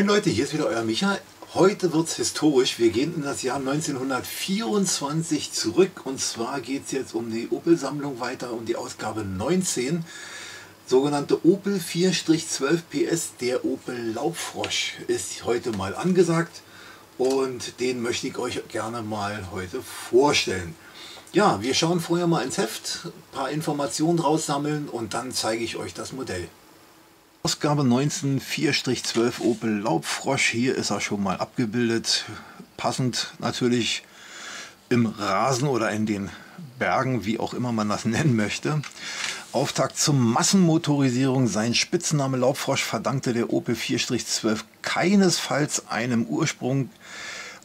Moin Leute, hier ist wieder euer Micha. Heute wird es historisch. Wir gehen in das Jahr 1924 zurück und zwar geht es jetzt um die Opel-Sammlung weiter, um die Ausgabe 19. Sogenannte Opel 4-12 PS, der Opel Laubfrosch ist heute mal angesagt und den möchte ich euch gerne mal heute vorstellen. Ja, wir schauen vorher mal ins Heft, ein paar Informationen raussammeln und dann zeige ich euch das Modell. Ausgabe 19 4-12 Opel Laubfrosch. Hier ist er schon mal abgebildet. Passend natürlich im Rasen oder in den Bergen, wie auch immer man das nennen möchte. Auftakt zur Massenmotorisierung. Sein Spitzname Laubfrosch verdankte der Opel 4-12 keinesfalls einem Ursprung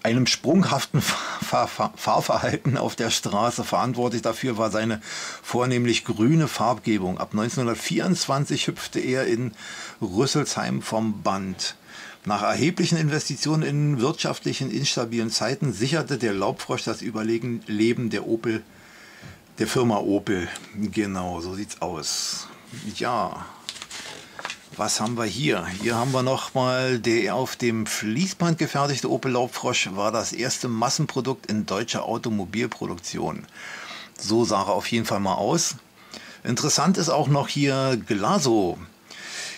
einem sprunghaften Fahr Fahr Fahrverhalten auf der Straße. Verantwortlich dafür war seine vornehmlich grüne Farbgebung. Ab 1924 hüpfte er in Rüsselsheim vom Band. Nach erheblichen Investitionen in wirtschaftlichen instabilen Zeiten sicherte der Laubfrosch das Überleben der Opel, der Firma Opel. Genau, so sieht's aus. Ja, was haben wir hier? Hier haben wir nochmal der auf dem Fließband gefertigte Opel Laubfrosch war das erste Massenprodukt in deutscher Automobilproduktion. So sah er auf jeden Fall mal aus. Interessant ist auch noch hier Glaso.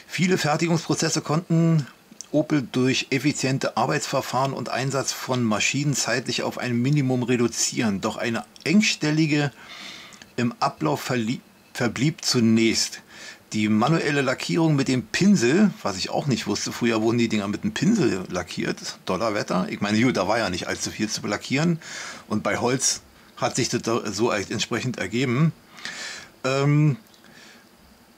Viele Fertigungsprozesse konnten Opel durch effiziente Arbeitsverfahren und Einsatz von Maschinen zeitlich auf ein Minimum reduzieren. Doch eine engstellige im Ablauf verblieb zunächst. Die manuelle Lackierung mit dem Pinsel, was ich auch nicht wusste, früher wurden die Dinger mit einem Pinsel lackiert, Dollarwetter. Ich meine, gut, da war ja nicht allzu viel zu lackieren und bei Holz hat sich das so entsprechend ergeben. Ähm,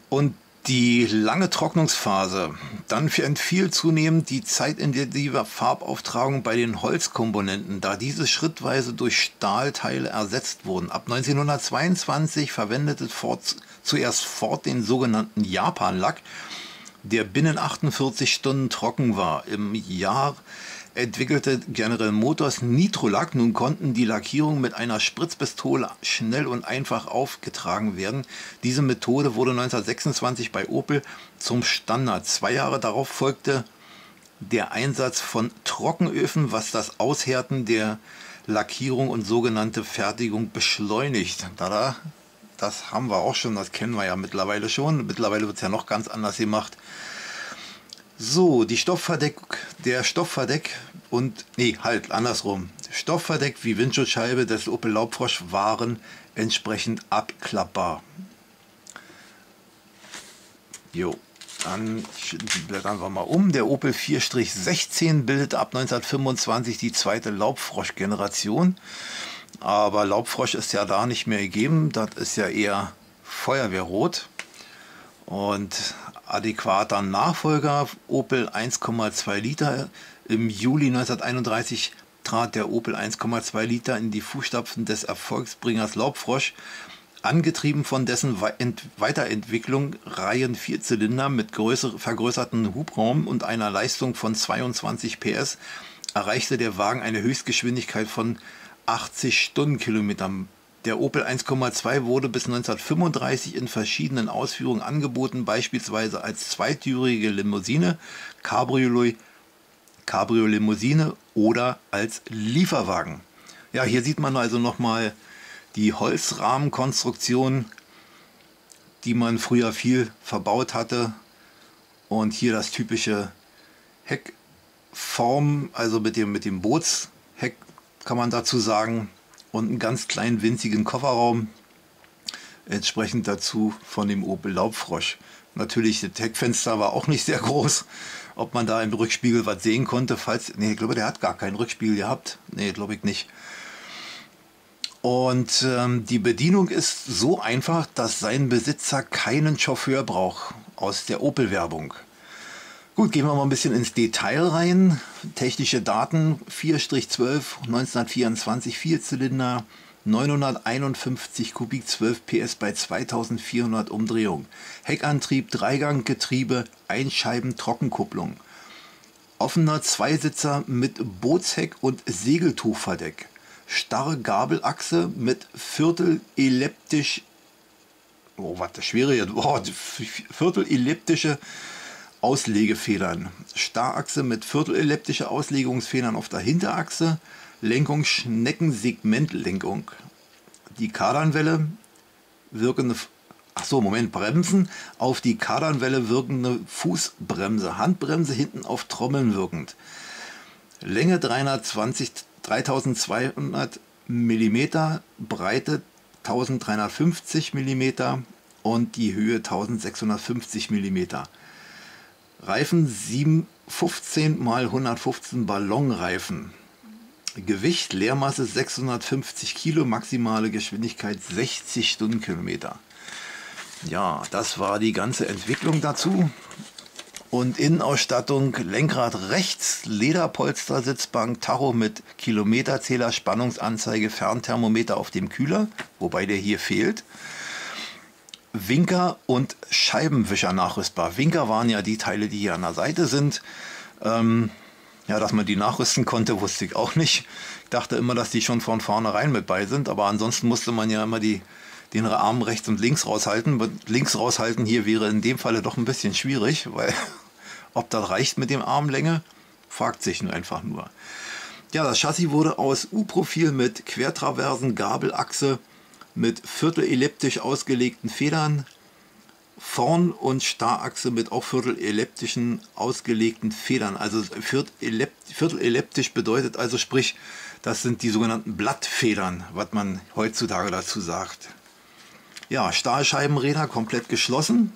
und die lange Trocknungsphase, dann entfiel zunehmend die zeitintensive Farbauftragung bei den Holzkomponenten, da diese schrittweise durch Stahlteile ersetzt wurden. Ab 1922 verwendete Ford zuerst Ford den sogenannten Japan-Lack, der binnen 48 Stunden trocken war. Im Jahr entwickelte General Motors Nitrolack. Nun konnten die Lackierungen mit einer Spritzpistole schnell und einfach aufgetragen werden. Diese Methode wurde 1926 bei Opel zum Standard. Zwei Jahre darauf folgte der Einsatz von Trockenöfen, was das Aushärten der Lackierung und sogenannte Fertigung beschleunigt. Tada, das haben wir auch schon, das kennen wir ja mittlerweile schon. Mittlerweile wird es ja noch ganz anders gemacht. So, die Stoffverdeck, der Stoffverdeck und, nee, halt, andersrum. Stoffverdeck wie Windschutzscheibe des Opel Laubfrosch waren entsprechend abklappbar. Jo, dann blättern wir mal um. Der Opel 4-16 bildet ab 1925 die zweite Laubfrosch-Generation. Aber Laubfrosch ist ja da nicht mehr gegeben. Das ist ja eher Feuerwehrrot. Und adäquater Nachfolger Opel 1,2 Liter. Im Juli 1931 trat der Opel 1,2 Liter in die Fußstapfen des Erfolgsbringers Laubfrosch. Angetrieben von dessen Weiterentwicklung Reihen Vierzylinder mit größer, vergrößerten Hubraum und einer Leistung von 22 PS erreichte der Wagen eine Höchstgeschwindigkeit von 80 Stundenkilometern. Der Opel 1,2 wurde bis 1935 in verschiedenen Ausführungen angeboten, beispielsweise als zweitürige Limousine, Cabriolet, Cabrio-Limousine oder als Lieferwagen. Ja, hier sieht man also nochmal die Holzrahmenkonstruktion, die man früher viel verbaut hatte. Und hier das typische Heckform, also mit dem, mit dem Bootsheck kann man dazu sagen. Und einen ganz kleinen winzigen Kofferraum. Entsprechend dazu von dem Opel Laubfrosch. Natürlich, das Heckfenster war auch nicht sehr groß. Ob man da im Rückspiegel was sehen konnte, falls. Nee, ich glaube, der hat gar keinen Rückspiegel gehabt. Nee, glaube ich nicht. Und ähm, die Bedienung ist so einfach, dass sein Besitzer keinen Chauffeur braucht aus der Opel-Werbung. Gut, gehen wir mal ein bisschen ins Detail rein. Technische Daten 4-12 1924 Vierzylinder 951 Kubik 12 PS bei 2400 Umdrehungen. Heckantrieb, Dreiganggetriebe, Einscheiben Trockenkupplung. Offener Zweisitzer mit Bootsheck und Segeltuchverdeck. Starre Gabelachse mit Viertel-elliptisch Oh, was das schwere jetzt. Oh, Viertel-elliptische Auslegefedern. Starrachse mit viertelelliptischer Auslegungsfedern auf der Hinterachse. Lenkung Schneckensegmentlenkung. Die Kardanwelle wirkende Ach so, Moment, Bremsen auf die Kardanwelle wirkende Fußbremse, Handbremse hinten auf Trommeln wirkend. Länge 320, 3200 mm, Breite 1350 mm und die Höhe 1650 mm. Reifen 7, 15 x 115 Ballonreifen. Gewicht, Leermasse 650 Kilo, maximale Geschwindigkeit 60 Stundenkilometer. Ja, das war die ganze Entwicklung dazu. Und Innenausstattung, Lenkrad rechts, Lederpolster, Sitzbank, Tacho mit Kilometerzähler, Spannungsanzeige, Fernthermometer auf dem Kühler, wobei der hier fehlt. Winker und Scheibenwischer nachrüstbar. Winker waren ja die Teile, die hier an der Seite sind. Ähm, ja, dass man die nachrüsten konnte, wusste ich auch nicht. Ich dachte immer, dass die schon von vornherein mit bei sind, aber ansonsten musste man ja immer die, den Arm rechts und links raushalten. Links raushalten hier wäre in dem Falle doch ein bisschen schwierig, weil ob das reicht mit dem Armlänge, fragt sich nur einfach nur. Ja, das Chassis wurde aus U-Profil mit Quertraversen, Gabelachse, mit viertelelliptisch ausgelegten Federn, Vorn- und Starrachse mit auch viertelelliptischen ausgelegten Federn. Also viertelelliptisch bedeutet also sprich, das sind die sogenannten Blattfedern, was man heutzutage dazu sagt. Ja, Stahlscheibenräder komplett geschlossen.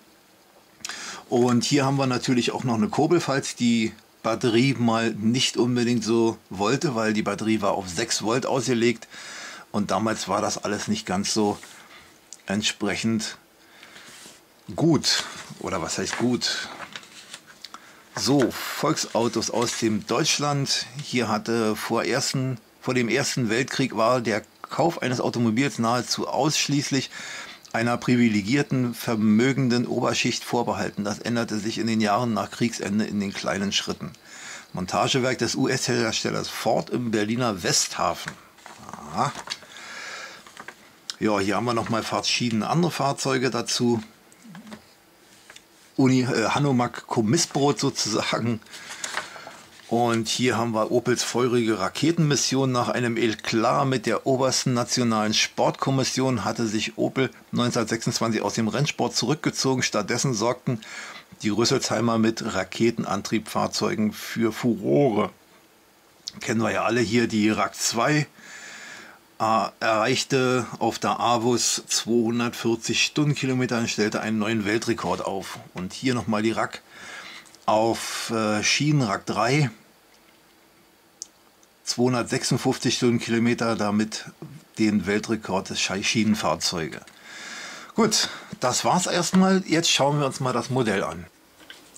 Und hier haben wir natürlich auch noch eine Kurbel, falls die Batterie mal nicht unbedingt so wollte, weil die Batterie war auf 6 Volt ausgelegt. Und damals war das alles nicht ganz so entsprechend gut. Oder was heißt gut? So, Volksautos aus dem Deutschland. Hier hatte vor, ersten, vor dem Ersten Weltkrieg war der Kauf eines Automobils nahezu ausschließlich einer privilegierten, vermögenden Oberschicht vorbehalten. Das änderte sich in den Jahren nach Kriegsende in den kleinen Schritten. Montagewerk des US-Herstellers Ford im Berliner Westhafen. Aha. Ja, hier haben wir nochmal verschiedene andere Fahrzeuge dazu. Uni äh, Hanomag Kommissbrot sozusagen. Und hier haben wir Opels feurige Raketenmission. Nach einem Eklat mit der obersten nationalen Sportkommission hatte sich Opel 1926 aus dem Rennsport zurückgezogen. Stattdessen sorgten die Rüsselsheimer mit Raketenantriebfahrzeugen für Furore. Kennen wir ja alle hier die RAK 2, erreichte auf der Avus 240 Stundenkilometer und stellte einen neuen Weltrekord auf. Und hier nochmal die Rack auf äh, Schienen Rack 3 256 Stundenkilometer, damit den Weltrekord des Schienenfahrzeuge. Gut, das war's erstmal. Jetzt schauen wir uns mal das Modell an.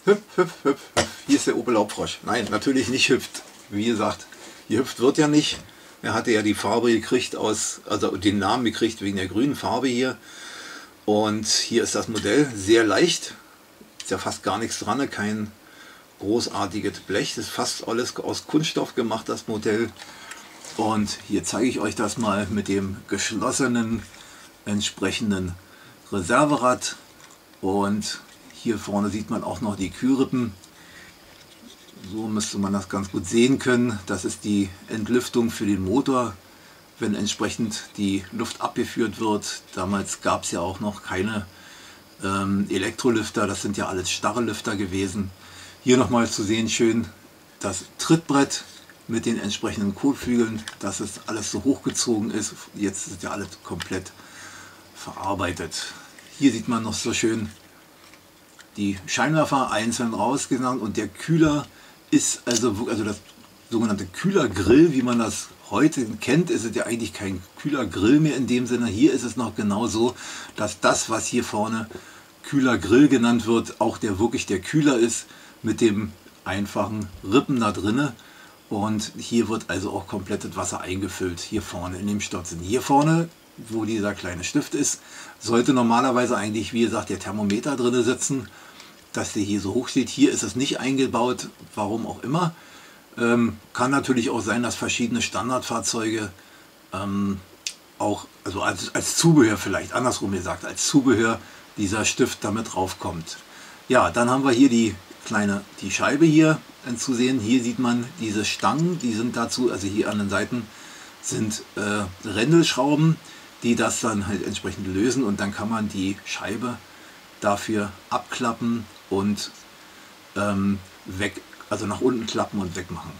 Hüpf, hüpf, hüpf. Hier ist der Opel Laubfrosch. Nein, natürlich nicht hüpft. Wie gesagt, gehüpft wird ja nicht. Er hatte ja die Farbe gekriegt aus, also den Namen gekriegt wegen der grünen Farbe hier. Und hier ist das Modell sehr leicht. Ist ja fast gar nichts dran, kein großartiges Blech. Das ist fast alles aus Kunststoff gemacht, das Modell. Und hier zeige ich euch das mal mit dem geschlossenen entsprechenden Reserverad. Und hier vorne sieht man auch noch die Kühlrippen. So müsste man das ganz gut sehen können. Das ist die Entlüftung für den Motor, wenn entsprechend die Luft abgeführt wird. Damals gab es ja auch noch keine ähm, Elektrolüfter, das sind ja alles starre Lüfter gewesen. Hier nochmal zu sehen schön das Trittbrett mit den entsprechenden Kotflügeln, dass es alles so hochgezogen ist. Jetzt ist ja alles komplett verarbeitet. Hier sieht man noch so schön die Scheinwerfer einzeln rausgegangen und der Kühler ist also, also das sogenannte Kühlergrill, wie man das heute kennt, ist es ja eigentlich kein Kühlergrill mehr in dem Sinne. Hier ist es noch genau so, dass das, was hier vorne Kühlergrill genannt wird, auch der wirklich der Kühler ist mit dem einfachen Rippen da drinne. Und hier wird also auch komplettes Wasser eingefüllt, hier vorne in dem Stotzen. Hier vorne, wo dieser kleine Stift ist, sollte normalerweise eigentlich, wie gesagt, der Thermometer drinne sitzen dass der hier so hoch steht. Hier ist es nicht eingebaut, warum auch immer. Ähm, kann natürlich auch sein, dass verschiedene Standardfahrzeuge ähm, auch, also als, als Zubehör vielleicht, andersrum gesagt, als Zubehör dieser Stift damit draufkommt. Ja, dann haben wir hier die kleine, die Scheibe hier zu sehen. Hier sieht man diese Stangen, die sind dazu, also hier an den Seiten sind äh, Rändelschrauben, die das dann halt entsprechend lösen und dann kann man die Scheibe dafür abklappen und ähm, weg, also nach unten klappen und wegmachen.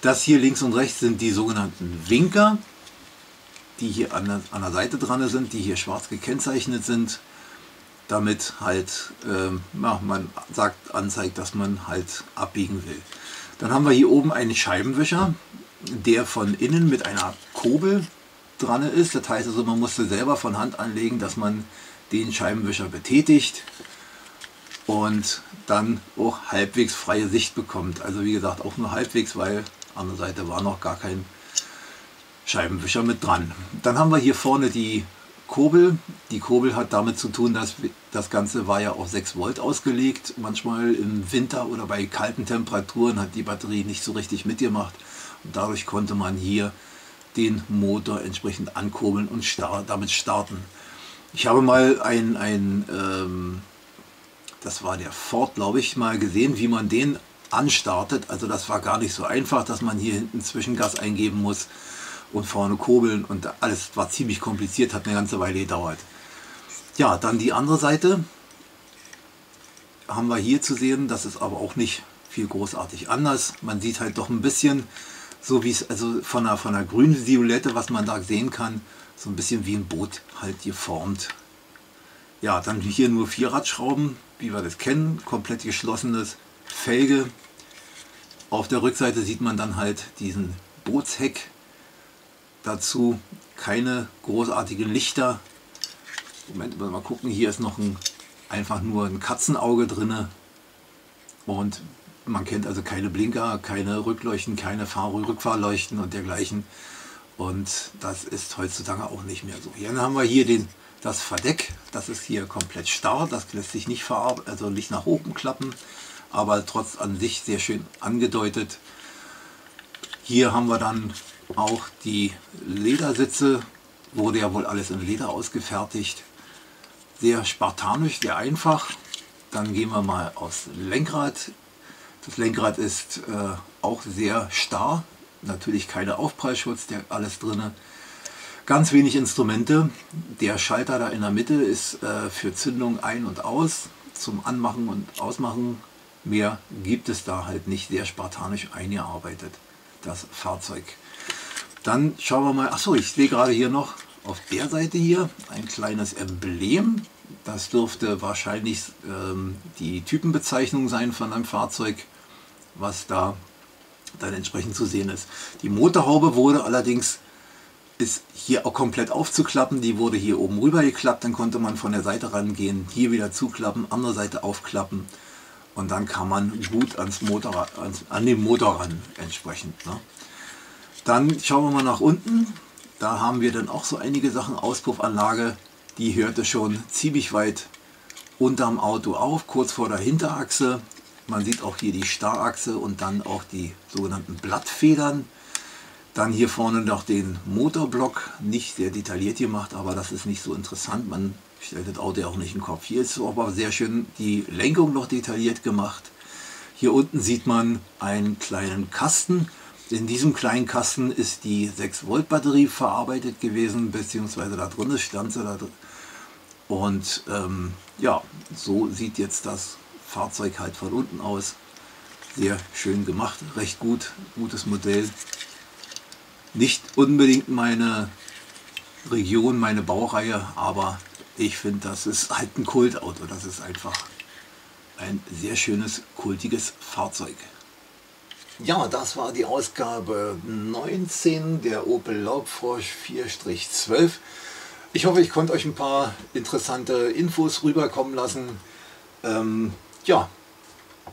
Das hier links und rechts sind die sogenannten Winker, die hier an der, an der Seite dran sind, die hier schwarz gekennzeichnet sind damit halt, ähm, ja, man sagt, anzeigt, dass man halt abbiegen will. Dann haben wir hier oben einen Scheibenwischer, der von innen mit einer Kurbel dran ist. Das heißt also, man musste selber von Hand anlegen, dass man den Scheibenwischer betätigt und dann auch halbwegs freie Sicht bekommt. Also wie gesagt, auch nur halbwegs, weil an der Seite war noch gar kein Scheibenwischer mit dran. Dann haben wir hier vorne die Kurbel. Die Kurbel hat damit zu tun, dass das Ganze war ja auf 6 Volt ausgelegt. Manchmal im Winter oder bei kalten Temperaturen hat die Batterie nicht so richtig mitgemacht. Und dadurch konnte man hier den Motor entsprechend ankurbeln und damit starten. Ich habe mal ein, ein ähm, das war der Ford, glaube ich, mal gesehen, wie man den anstartet. Also das war gar nicht so einfach, dass man hier hinten Zwischengas eingeben muss und vorne kurbeln und alles war ziemlich kompliziert, hat eine ganze Weile gedauert. Ja, dann die andere Seite haben wir hier zu sehen, das ist aber auch nicht viel großartig anders. Man sieht halt doch ein bisschen, so wie es also von der, von der grünen Violette, was man da sehen kann, so ein bisschen wie ein Boot halt geformt. Ja, dann hier nur Vierradschrauben, wie wir das kennen, komplett geschlossenes Felge. Auf der Rückseite sieht man dann halt diesen Bootsheck Dazu keine großartigen Lichter. Moment, mal gucken, hier ist noch ein, einfach nur ein Katzenauge drin. Und man kennt also keine Blinker, keine Rückleuchten, keine Fahr Rückfahrleuchten und dergleichen. Und das ist heutzutage auch nicht mehr so. Hier haben wir hier den, das Verdeck. Das ist hier komplett starr. Das lässt sich nicht, also nicht nach oben klappen, aber trotz an sich sehr schön angedeutet. Hier haben wir dann auch die Ledersitze, wurde ja wohl alles in Leder ausgefertigt. Sehr spartanisch, sehr einfach. Dann gehen wir mal aufs Lenkrad. Das Lenkrad ist äh, auch sehr starr. Natürlich keine Aufprallschutz, der alles drin. Ganz wenig Instrumente. Der Schalter da in der Mitte ist äh, für Zündung ein und aus, zum Anmachen und Ausmachen. Mehr gibt es da halt nicht, sehr spartanisch eingearbeitet, das Fahrzeug. Dann schauen wir mal, achso, ich sehe gerade hier noch auf der Seite hier ein kleines Emblem. Das dürfte wahrscheinlich ähm, die Typenbezeichnung sein von einem Fahrzeug, was da dann entsprechend zu sehen ist. Die Motorhaube wurde allerdings ist hier auch komplett aufzuklappen. Die wurde hier oben rüber geklappt, dann konnte man von der Seite rangehen, hier wieder zuklappen, andere Seite aufklappen und dann kann man gut ans Motor, ans, an den Motor ran entsprechend. Ne? Dann schauen wir mal nach unten. Da haben wir dann auch so einige Sachen. Auspuffanlage, die hörte schon ziemlich weit unterm Auto auf, kurz vor der Hinterachse. Man sieht auch hier die Starrachse und dann auch die sogenannten Blattfedern. Dann hier vorne noch den Motorblock, nicht sehr detailliert gemacht, aber das ist nicht so interessant. Man stellt das Auto ja auch nicht im Kopf. Hier ist aber sehr schön die Lenkung noch detailliert gemacht. Hier unten sieht man einen kleinen Kasten in diesem kleinen Kasten ist die 6 Volt Batterie verarbeitet gewesen, beziehungsweise da drin stand sie da drin. Und ähm, ja, so sieht jetzt das Fahrzeug halt von unten aus. Sehr schön gemacht, recht gut, gutes Modell. Nicht unbedingt meine Region, meine Baureihe, aber ich finde, das ist halt ein Kultauto. Das ist einfach ein sehr schönes, kultiges Fahrzeug. Ja, das war die Ausgabe 19 der Opel Laubfrosch 4-12. Ich hoffe, ich konnte euch ein paar interessante Infos rüberkommen lassen. Ähm, ja,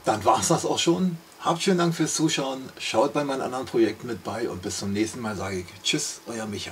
dann war es das auch schon. Habt schönen Dank fürs Zuschauen. Schaut bei meinen anderen Projekten mit bei und bis zum nächsten Mal sage ich Tschüss, euer Micha.